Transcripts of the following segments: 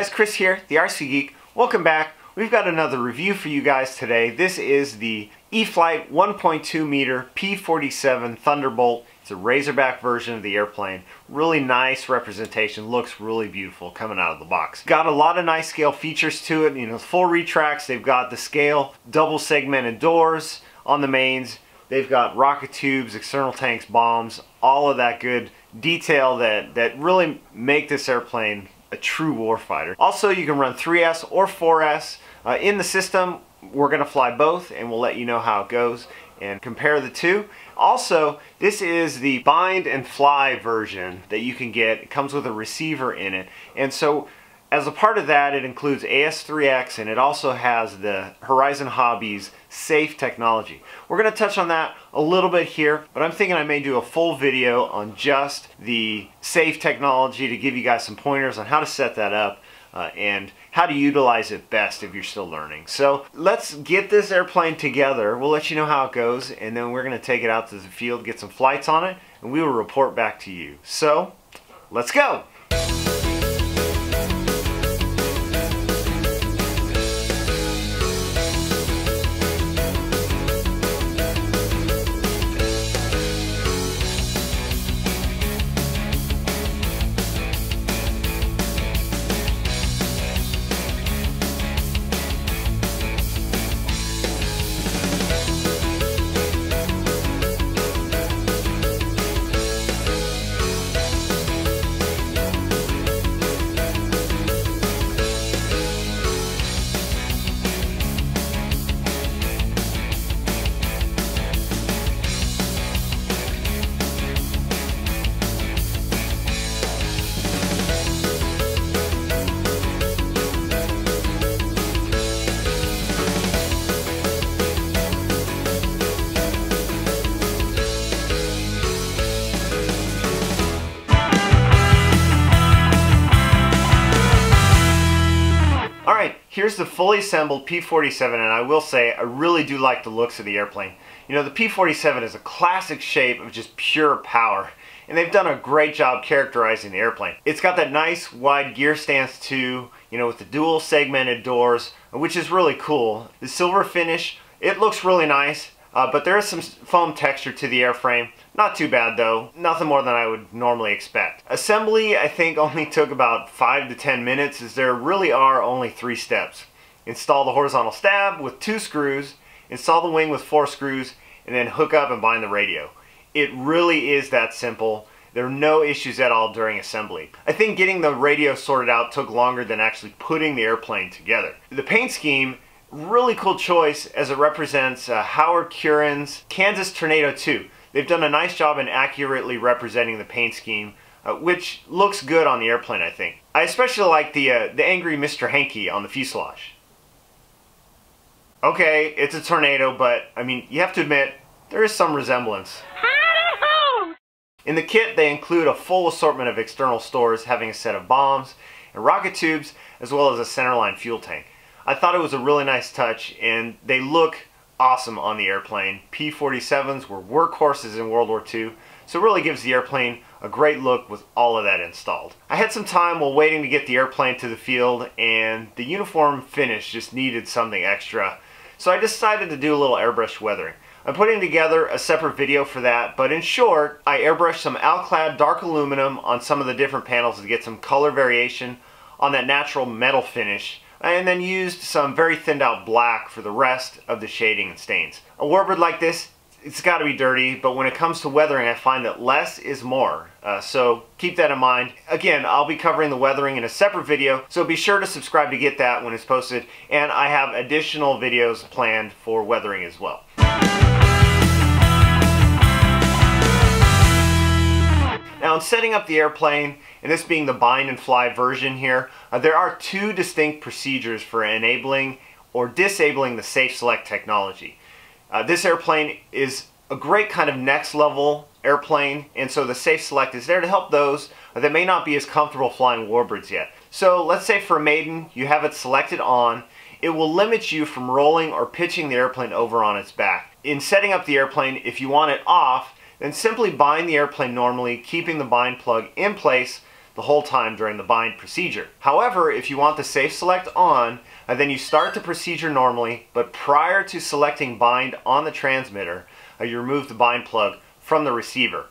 guys, Chris here, the RC Geek. Welcome back. We've got another review for you guys today. This is the E-flite 1.2 meter P-47 Thunderbolt. It's a Razorback version of the airplane. Really nice representation, looks really beautiful coming out of the box. Got a lot of nice scale features to it, you know, full retracts. They've got the scale, double segmented doors on the mains. They've got rocket tubes, external tanks, bombs, all of that good detail that, that really make this airplane a true warfighter. Also, you can run 3S or 4S. Uh, in the system, we're going to fly both and we'll let you know how it goes and compare the two. Also, this is the bind and fly version that you can get. It comes with a receiver in it. And so as a part of that, it includes AS3X and it also has the Horizon Hobbies safe technology. We're going to touch on that a little bit here, but I'm thinking I may do a full video on just the safe technology to give you guys some pointers on how to set that up uh, and how to utilize it best if you're still learning. So let's get this airplane together. We'll let you know how it goes and then we're going to take it out to the field, get some flights on it, and we will report back to you. So let's go! Here's the fully assembled P-47 and I will say I really do like the looks of the airplane. You know the P-47 is a classic shape of just pure power and they've done a great job characterizing the airplane. It's got that nice wide gear stance too, you know with the dual segmented doors which is really cool. The silver finish, it looks really nice uh, but there is some foam texture to the airframe. Not too bad though, nothing more than I would normally expect. Assembly I think only took about 5 to 10 minutes as there really are only three steps. Install the horizontal stab with two screws, install the wing with four screws, and then hook up and bind the radio. It really is that simple. There are no issues at all during assembly. I think getting the radio sorted out took longer than actually putting the airplane together. The paint scheme Really cool choice as it represents uh, Howard Curran's Kansas Tornado 2. They've done a nice job in accurately representing the paint scheme, uh, which looks good on the airplane, I think. I especially like the, uh, the angry Mr. Hanky on the fuselage. Okay, it's a tornado, but, I mean, you have to admit, there is some resemblance. In the kit, they include a full assortment of external stores having a set of bombs and rocket tubes, as well as a centerline fuel tank. I thought it was a really nice touch and they look awesome on the airplane. P-47s were workhorses in World War II, so it really gives the airplane a great look with all of that installed. I had some time while waiting to get the airplane to the field and the uniform finish just needed something extra. So I decided to do a little airbrush weathering. I'm putting together a separate video for that, but in short, I airbrushed some Alclad dark aluminum on some of the different panels to get some color variation on that natural metal finish and then used some very thinned out black for the rest of the shading and stains. A warbird like this, it's got to be dirty, but when it comes to weathering, I find that less is more. Uh, so keep that in mind. Again, I'll be covering the weathering in a separate video, so be sure to subscribe to get that when it's posted, and I have additional videos planned for weathering as well. Now in setting up the airplane, and this being the bind and fly version here, uh, there are two distinct procedures for enabling or disabling the Safe Select technology. Uh, this airplane is a great kind of next level airplane and so the Safe Select is there to help those that may not be as comfortable flying warbirds yet. So let's say for a maiden you have it selected on, it will limit you from rolling or pitching the airplane over on its back. In setting up the airplane, if you want it off, then simply bind the airplane normally, keeping the bind plug in place the whole time during the bind procedure. However, if you want the safe select on, uh, then you start the procedure normally, but prior to selecting bind on the transmitter, uh, you remove the bind plug from the receiver.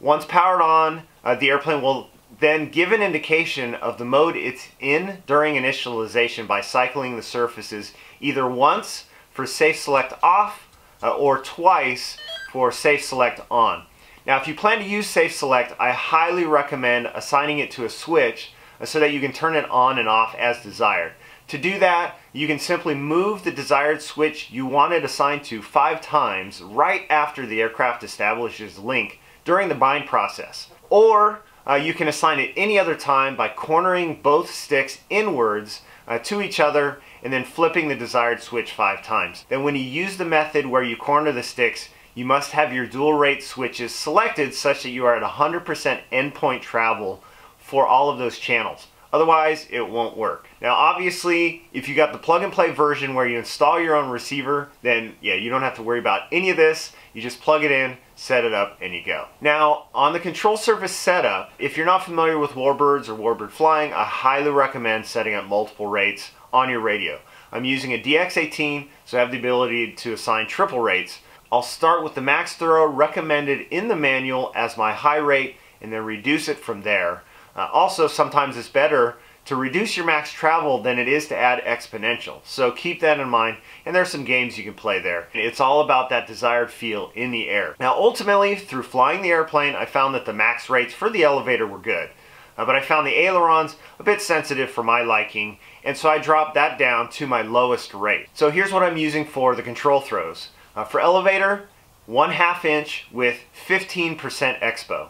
Once powered on, uh, the airplane will then give an indication of the mode it's in during initialization by cycling the surfaces either once for safe select off uh, or twice for safe select on. Now if you plan to use safe select, I highly recommend assigning it to a switch so that you can turn it on and off as desired. To do that, you can simply move the desired switch you want it assigned to five times right after the aircraft establishes link during the bind process. Or uh, you can assign it any other time by cornering both sticks inwards uh, to each other and then flipping the desired switch five times. Then when you use the method where you corner the sticks, you must have your dual rate switches selected such that you are at 100% endpoint travel for all of those channels. Otherwise, it won't work. Now, obviously, if you got the plug and play version where you install your own receiver, then yeah, you don't have to worry about any of this. You just plug it in, set it up, and you go. Now, on the control surface setup, if you're not familiar with Warbirds or Warbird flying, I highly recommend setting up multiple rates on your radio. I'm using a DX18, so I have the ability to assign triple rates. I'll start with the max throw recommended in the manual as my high rate and then reduce it from there. Uh, also, sometimes it's better to reduce your max travel than it is to add exponential. So keep that in mind, and there's some games you can play there. It's all about that desired feel in the air. Now ultimately, through flying the airplane, I found that the max rates for the elevator were good. Uh, but I found the ailerons a bit sensitive for my liking, and so I dropped that down to my lowest rate. So here's what I'm using for the control throws. Uh, for elevator, 1 half inch with 15% expo.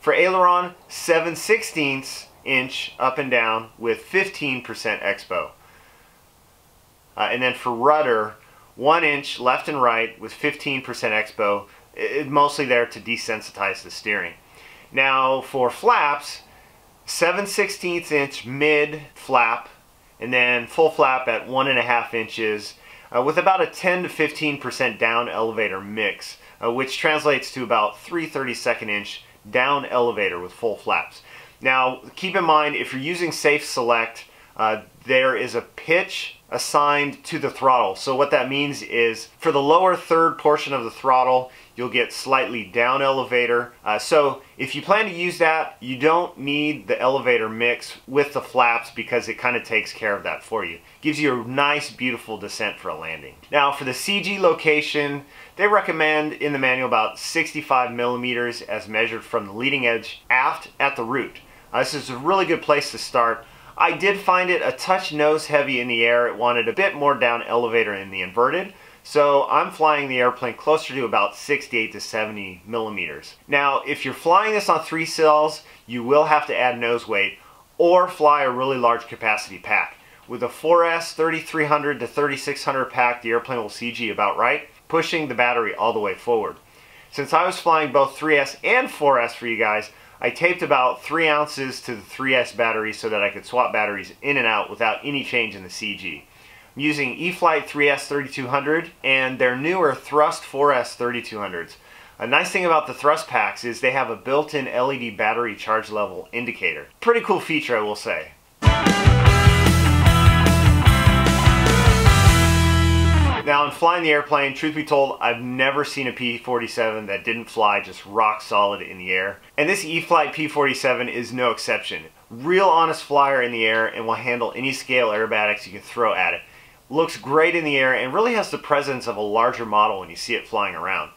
For aileron, 7 16ths inch up and down with 15% expo. Uh, and then for rudder, 1 inch left and right with 15% expo, it, mostly there to desensitize the steering. Now for flaps, 7 16th inch mid flap and then full flap at 1.5 inches uh, with about a 10 to 15% down elevator mix, uh, which translates to about 3 32nd inch down elevator with full flaps. Now, keep in mind, if you're using Safe Select, uh, there is a pitch assigned to the throttle. So what that means is for the lower third portion of the throttle, you'll get slightly down elevator. Uh, so if you plan to use that, you don't need the elevator mix with the flaps because it kind of takes care of that for you. Gives you a nice, beautiful descent for a landing. Now for the CG location, they recommend in the manual about 65 millimeters as measured from the leading edge aft at the root. Uh, this is a really good place to start. I did find it a touch nose heavy in the air. It wanted a bit more down elevator in the inverted. So I'm flying the airplane closer to about 68 to 70 millimeters. Now, if you're flying this on three cells, you will have to add nose weight or fly a really large capacity pack. With a 4S 3300 to 3600 pack, the airplane will CG about right, pushing the battery all the way forward. Since I was flying both 3S and 4S for you guys, I taped about 3 ounces to the 3S battery so that I could swap batteries in and out without any change in the CG using E-flite 3S 3200 and their newer Thrust 4S 3200s. A nice thing about the Thrust packs is they have a built-in LED battery charge level indicator. Pretty cool feature I will say. Now in flying the airplane, truth be told, I've never seen a P-47 that didn't fly just rock solid in the air. And this E-flite P-47 is no exception. Real honest flyer in the air and will handle any scale aerobatics you can throw at it looks great in the air and really has the presence of a larger model when you see it flying around.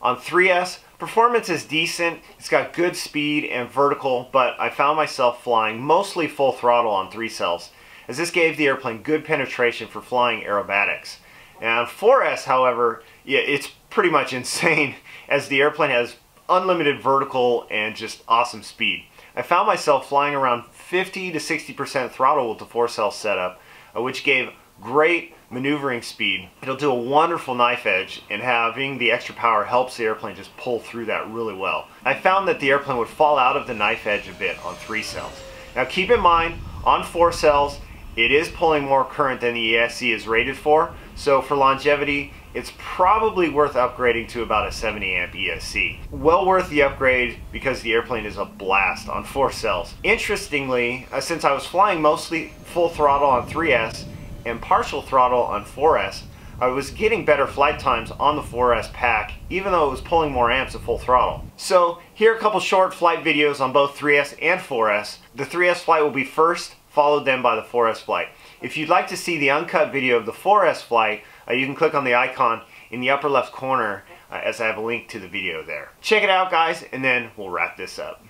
On 3S, performance is decent, it's got good speed and vertical, but I found myself flying mostly full throttle on 3 cells, as this gave the airplane good penetration for flying aerobatics. And on 4S, however, yeah, it's pretty much insane, as the airplane has unlimited vertical and just awesome speed. I found myself flying around 50 to 60% throttle with the 4-cell setup, uh, which gave great maneuvering speed. It'll do a wonderful knife edge and having the extra power helps the airplane just pull through that really well. I found that the airplane would fall out of the knife edge a bit on three cells. Now keep in mind, on four cells, it is pulling more current than the ESC is rated for, so for longevity, it's probably worth upgrading to about a 70 amp ESC. Well worth the upgrade because the airplane is a blast on four cells. Interestingly, uh, since I was flying mostly full throttle on 3S and partial throttle on 4S, I was getting better flight times on the 4S pack, even though it was pulling more amps at full throttle. So here are a couple short flight videos on both 3S and 4S. The 3S flight will be first, followed then by the 4S flight. If you'd like to see the uncut video of the 4S flight, uh, you can click on the icon in the upper left corner uh, as I have a link to the video there. Check it out guys, and then we'll wrap this up.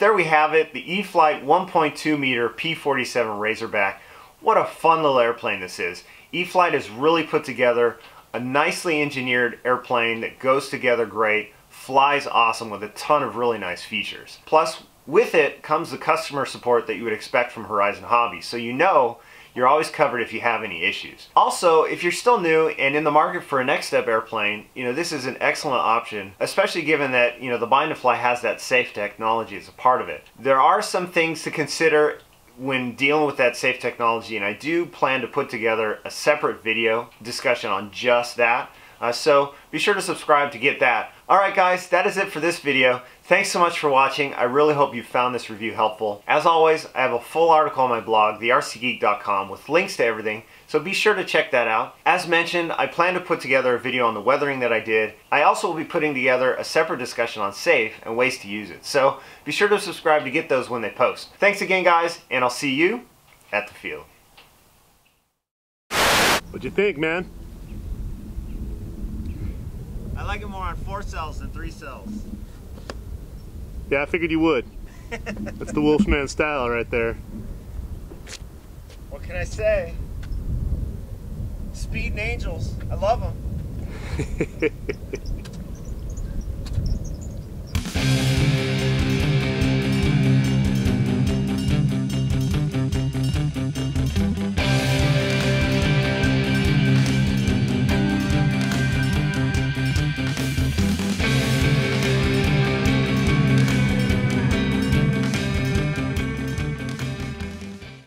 There we have it, the E-flite 1.2 meter P-47 Razorback. What a fun little airplane this is. E-flite has really put together a nicely engineered airplane that goes together great, flies awesome with a ton of really nice features. Plus, with it comes the customer support that you would expect from Horizon Hobbies, so you know you're always covered if you have any issues. Also, if you're still new and in the market for a next step airplane, you know, this is an excellent option, especially given that, you know, the Bind to Fly has that safe technology as a part of it. There are some things to consider when dealing with that safe technology and I do plan to put together a separate video discussion on just that. Uh, so be sure to subscribe to get that. Alright guys, that is it for this video. Thanks so much for watching. I really hope you found this review helpful. As always, I have a full article on my blog, thercgeek.com, with links to everything, so be sure to check that out. As mentioned, I plan to put together a video on the weathering that I did. I also will be putting together a separate discussion on SAFE and ways to use it, so be sure to subscribe to get those when they post. Thanks again guys, and I'll see you at the field. What'd you think, man? I like it more on four cells than three cells. Yeah, I figured you would. That's the Wolfman style right there. What can I say? Speed and angels. I love them.